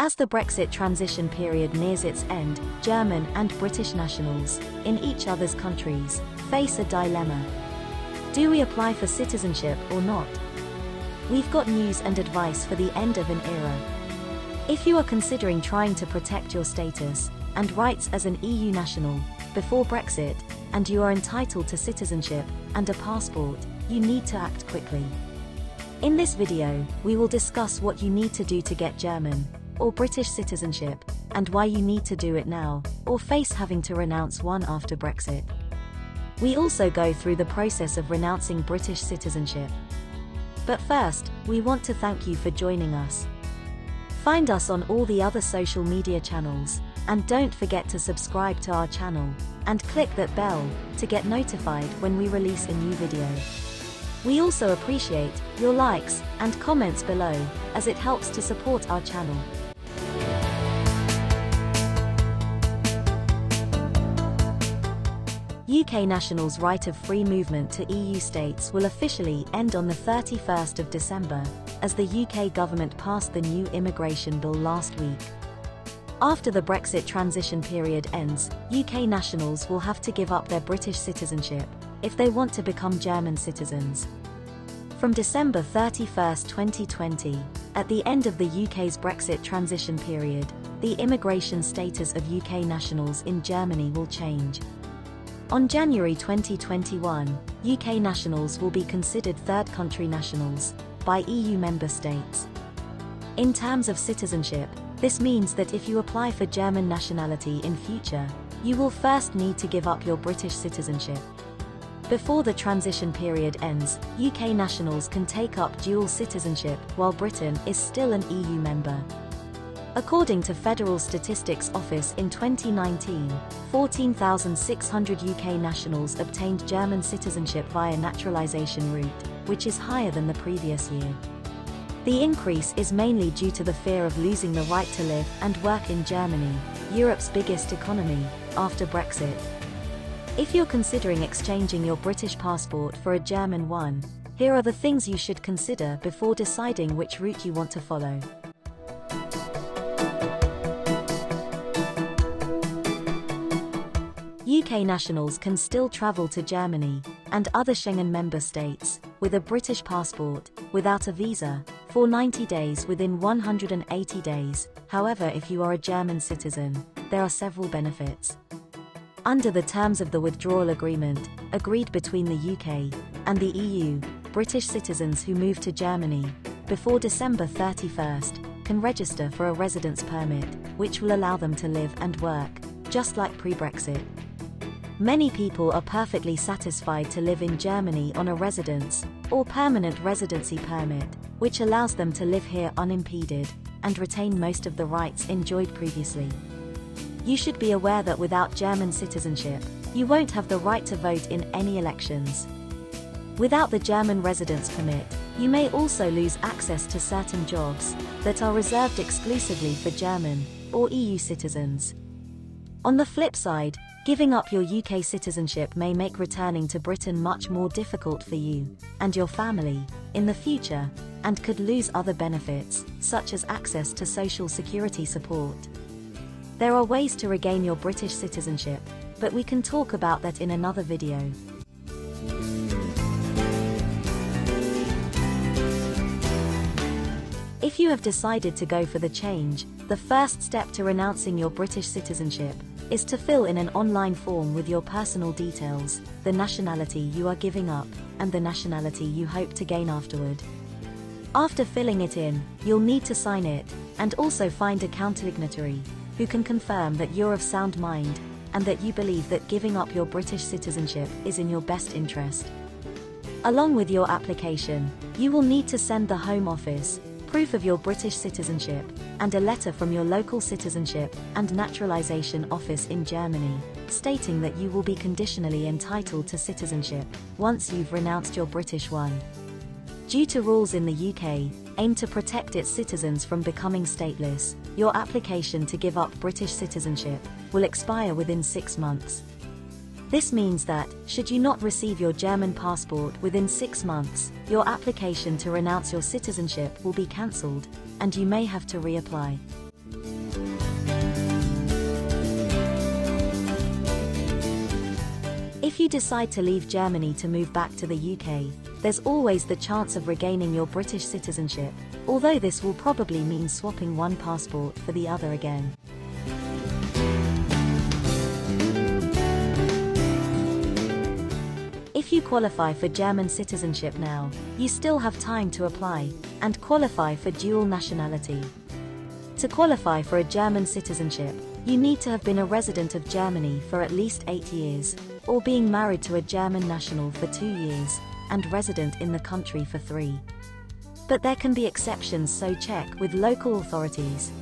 As the Brexit transition period nears its end, German and British nationals, in each other's countries, face a dilemma. Do we apply for citizenship or not? We've got news and advice for the end of an era. If you are considering trying to protect your status and rights as an EU national before Brexit, and you are entitled to citizenship and a passport, you need to act quickly. In this video, we will discuss what you need to do to get German or British citizenship, and why you need to do it now, or face having to renounce one after Brexit. We also go through the process of renouncing British citizenship. But first, we want to thank you for joining us. Find us on all the other social media channels, and don't forget to subscribe to our channel, and click that bell, to get notified when we release a new video. We also appreciate your likes and comments below, as it helps to support our channel. UK nationals' right of free movement to EU states will officially end on the 31st of December, as the UK government passed the new immigration bill last week. After the Brexit transition period ends, UK nationals will have to give up their British citizenship if they want to become German citizens. From December 31, 2020, at the end of the UK's Brexit transition period, the immigration status of UK nationals in Germany will change. On January 2021, UK nationals will be considered third country nationals by EU member states. In terms of citizenship, this means that if you apply for German nationality in future, you will first need to give up your British citizenship. Before the transition period ends, UK nationals can take up dual citizenship while Britain is still an EU member. According to Federal Statistics Office in 2019, 14,600 UK nationals obtained German citizenship via naturalisation route, which is higher than the previous year. The increase is mainly due to the fear of losing the right to live and work in Germany, Europe's biggest economy, after Brexit. If you're considering exchanging your British passport for a German one, here are the things you should consider before deciding which route you want to follow. UK nationals can still travel to Germany and other Schengen member states with a British passport without a visa for 90 days within 180 days. However, if you are a German citizen, there are several benefits. Under the terms of the withdrawal agreement, agreed between the UK and the EU, British citizens who move to Germany before December 31st can register for a residence permit, which will allow them to live and work, just like pre-Brexit. Many people are perfectly satisfied to live in Germany on a residence or permanent residency permit, which allows them to live here unimpeded and retain most of the rights enjoyed previously. You should be aware that without German citizenship, you won't have the right to vote in any elections. Without the German residence permit, you may also lose access to certain jobs that are reserved exclusively for German or EU citizens. On the flip side, Giving up your UK citizenship may make returning to Britain much more difficult for you and your family in the future, and could lose other benefits, such as access to social security support. There are ways to regain your British citizenship, but we can talk about that in another video. If you have decided to go for the change, the first step to renouncing your British citizenship is to fill in an online form with your personal details, the nationality you are giving up, and the nationality you hope to gain afterward. After filling it in, you'll need to sign it, and also find a countersignatory, who can confirm that you're of sound mind, and that you believe that giving up your British citizenship is in your best interest. Along with your application, you will need to send the Home Office, proof of your British citizenship, and a letter from your local citizenship and naturalization office in Germany, stating that you will be conditionally entitled to citizenship once you've renounced your British one. Due to rules in the UK, aim to protect its citizens from becoming stateless, your application to give up British citizenship will expire within six months. This means that, should you not receive your German passport within six months, your application to renounce your citizenship will be cancelled, and you may have to reapply. If you decide to leave Germany to move back to the UK, there's always the chance of regaining your British citizenship, although this will probably mean swapping one passport for the other again. If you qualify for German citizenship now, you still have time to apply and qualify for dual nationality. To qualify for a German citizenship, you need to have been a resident of Germany for at least eight years, or being married to a German national for two years, and resident in the country for three. But there can be exceptions so check with local authorities.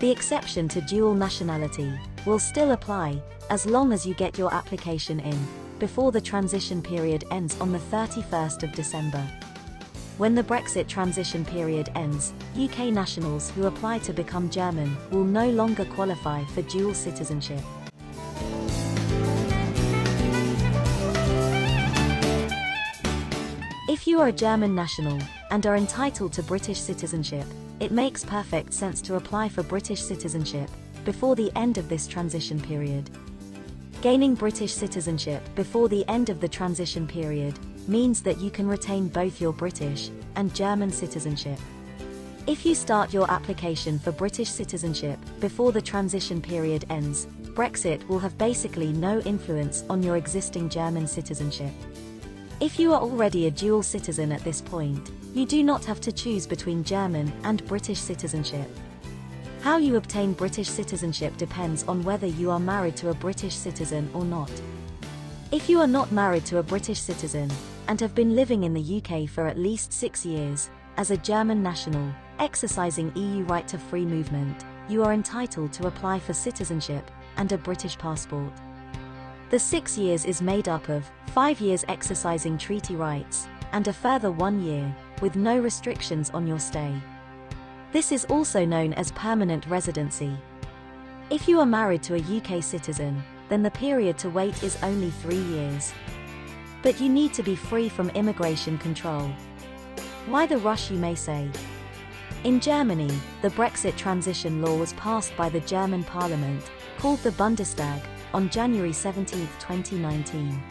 The exception to dual nationality will still apply, as long as you get your application in, before the transition period ends on the 31st of December. When the Brexit transition period ends, UK nationals who apply to become German will no longer qualify for dual citizenship. If you are a German national and are entitled to British citizenship, it makes perfect sense to apply for British citizenship before the end of this transition period. Gaining British citizenship before the end of the transition period means that you can retain both your British and German citizenship. If you start your application for British citizenship before the transition period ends, Brexit will have basically no influence on your existing German citizenship. If you are already a dual citizen at this point, you do not have to choose between German and British citizenship. How you obtain British citizenship depends on whether you are married to a British citizen or not. If you are not married to a British citizen, and have been living in the UK for at least six years, as a German national, exercising EU right to free movement, you are entitled to apply for citizenship and a British passport. The six years is made up of five years exercising treaty rights, and a further one year, with no restrictions on your stay. This is also known as permanent residency. If you are married to a UK citizen, then the period to wait is only three years. But you need to be free from immigration control. Why the rush, you may say? In Germany, the Brexit transition law was passed by the German parliament, called the Bundestag, on January 17, 2019.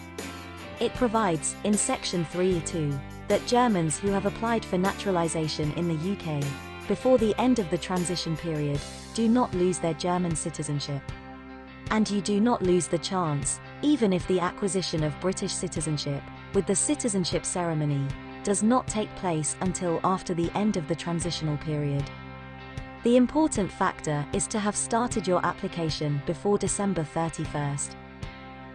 It provides, in Section 3.2, that Germans who have applied for naturalization in the UK, before the end of the transition period, do not lose their German citizenship. And you do not lose the chance, even if the acquisition of British citizenship, with the citizenship ceremony, does not take place until after the end of the transitional period. The important factor is to have started your application before December 31st.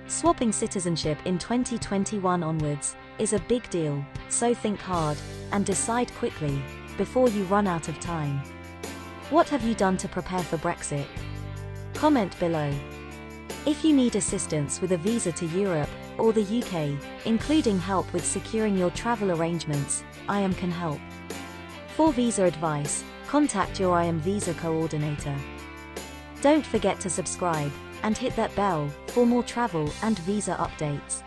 Swapping citizenship in 2021 onwards is a big deal, so think hard and decide quickly before you run out of time. What have you done to prepare for Brexit? Comment below. If you need assistance with a visa to Europe or the UK, including help with securing your travel arrangements, IAM can help. For visa advice, contact your IAM visa coordinator. Don't forget to subscribe and hit that bell for more travel and visa updates.